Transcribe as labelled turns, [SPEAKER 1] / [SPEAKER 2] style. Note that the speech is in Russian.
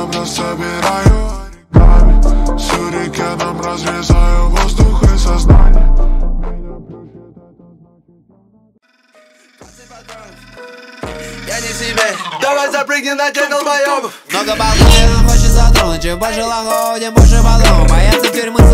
[SPEAKER 1] шабрас собираю оригами. Сюрикеном разрезаю воздух и сознание.
[SPEAKER 2] Я не себе, давай запрыгни на тех долбоёбов
[SPEAKER 3] Много балконов хочется затронуть Чем больше лохов, тем больше баллов. Боятся тюрьмы